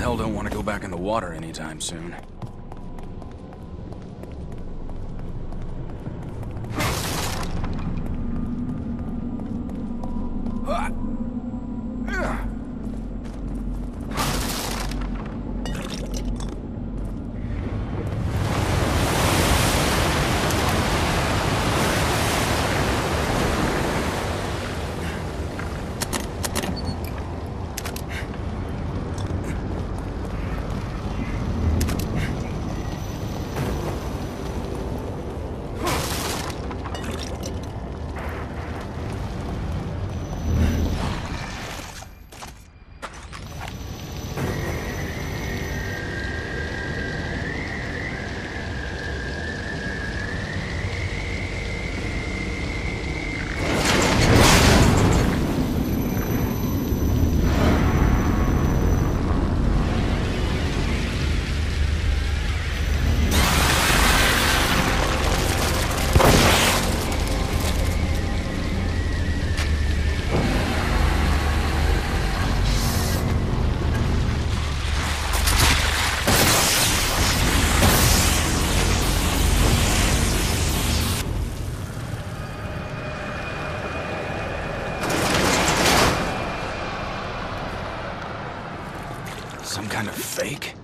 Hell don't want to go back in the water anytime soon. Some kind of fake?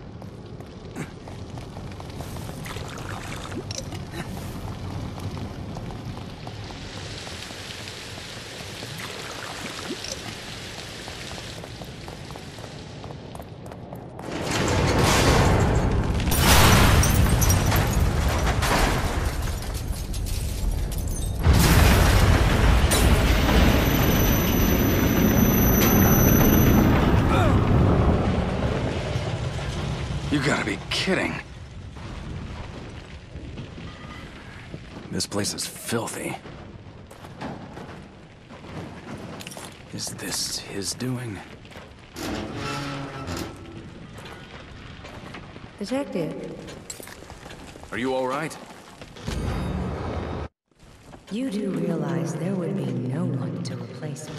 Place is filthy. Is this his doing? Detective, Are you all right? you do realize there would be no one to replace me.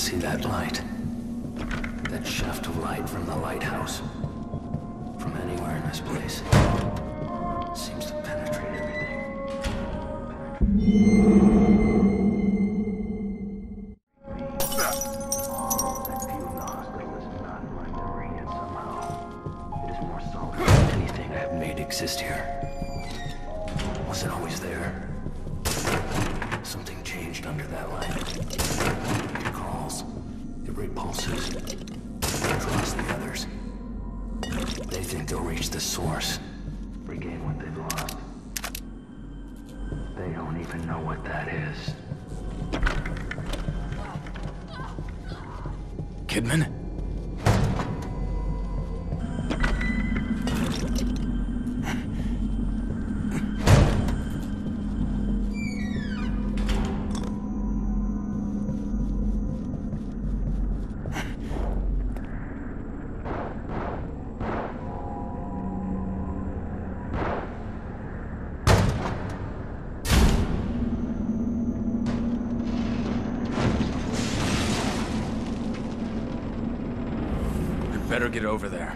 See that light. They'll reach the source. Regain what they've lost. They don't even know what that is. Kidman? Get over there.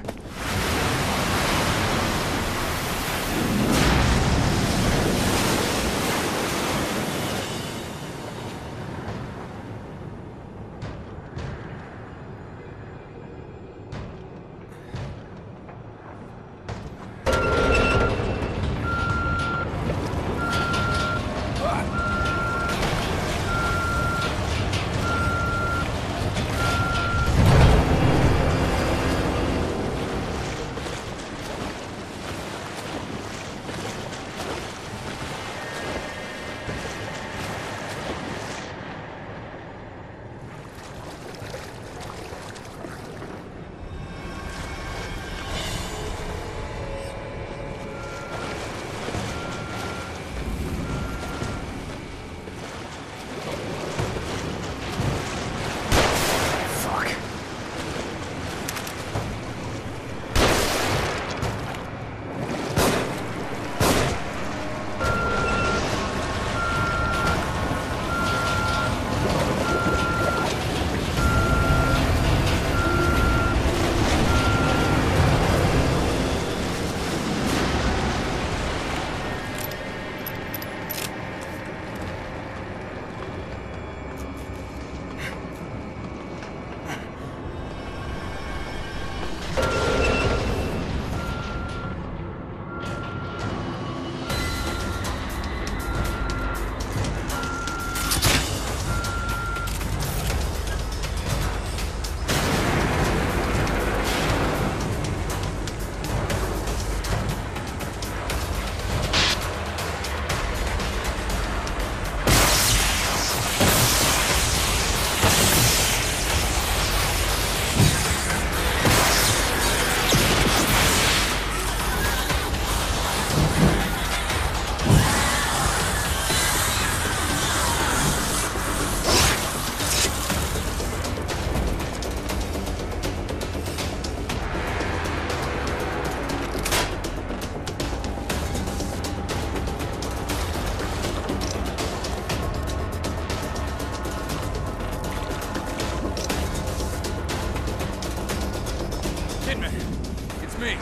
Me.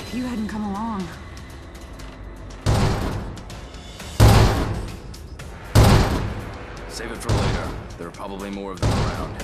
If you hadn't come along. Save it for later. There are probably more of them around.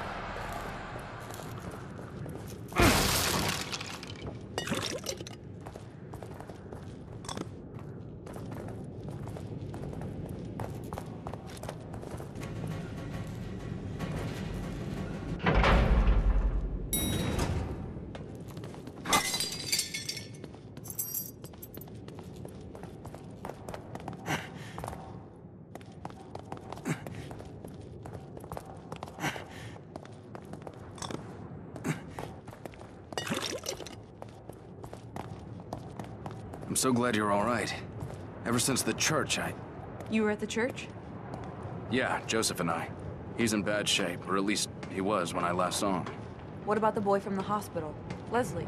so glad you're all right. Ever since the church, I... You were at the church? Yeah, Joseph and I. He's in bad shape, or at least he was when I last saw him. What about the boy from the hospital? Leslie?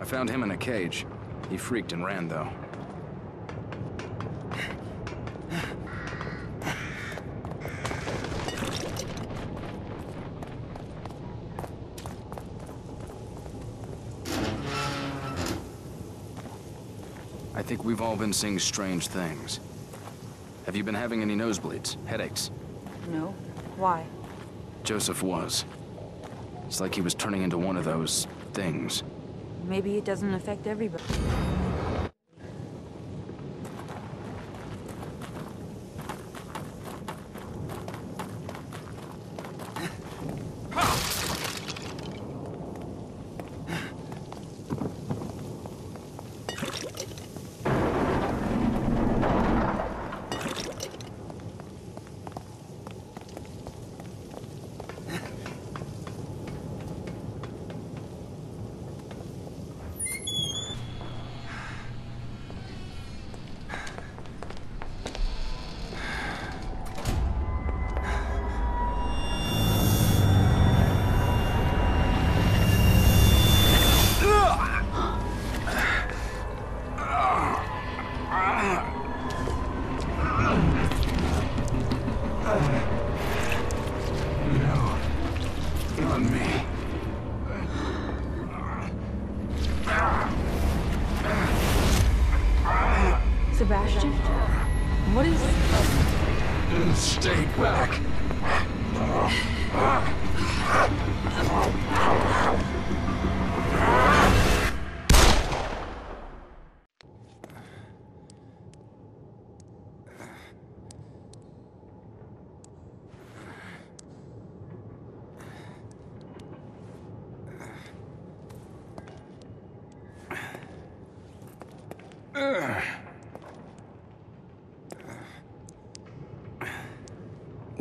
I found him in a cage. He freaked and ran, though. Think we've all been seeing strange things. Have you been having any nosebleeds, headaches? No. Why? Joseph was. It's like he was turning into one of those things. Maybe it doesn't affect everybody.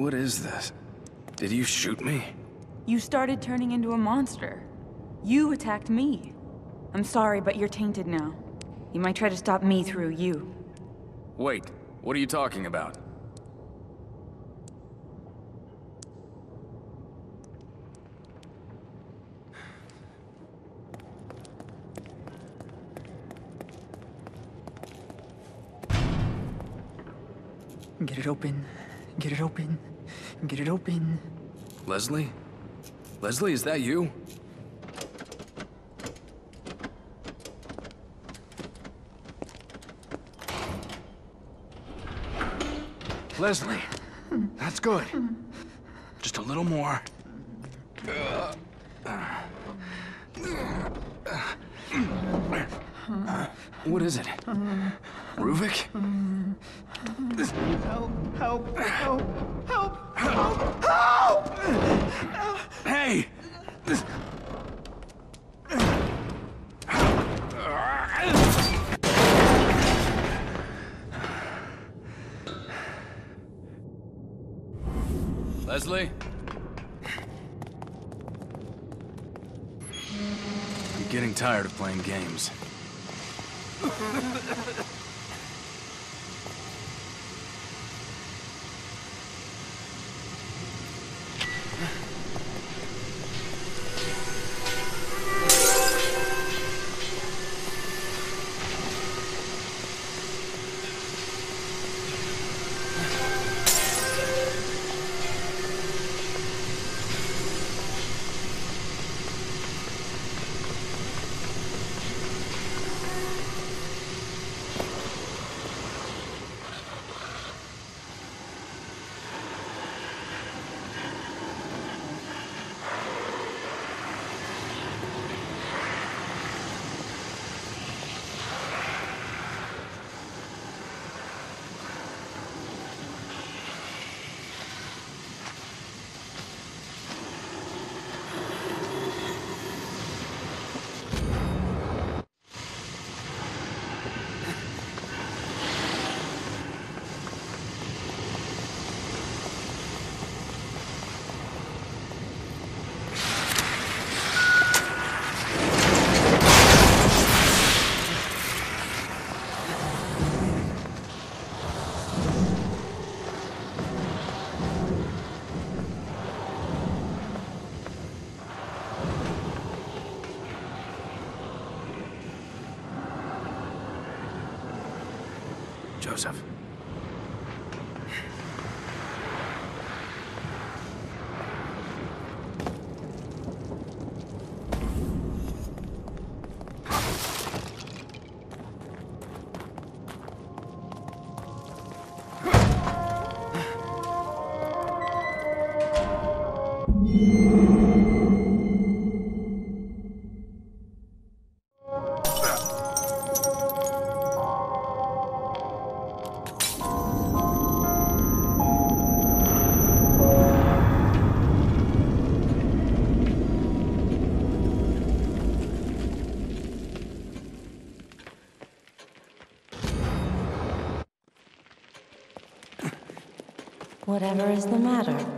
What is this? Did you shoot me? You started turning into a monster. You attacked me. I'm sorry, but you're tainted now. You might try to stop me through you. Wait, what are you talking about? Get it open. Get it open. Get it open. Leslie? Leslie, is that you? Leslie, that's good. Just a little more. What is it? Ruvik? Help, help! Help! Help! Hey! Leslie? I'm getting tired of playing games. Whatever is the matter?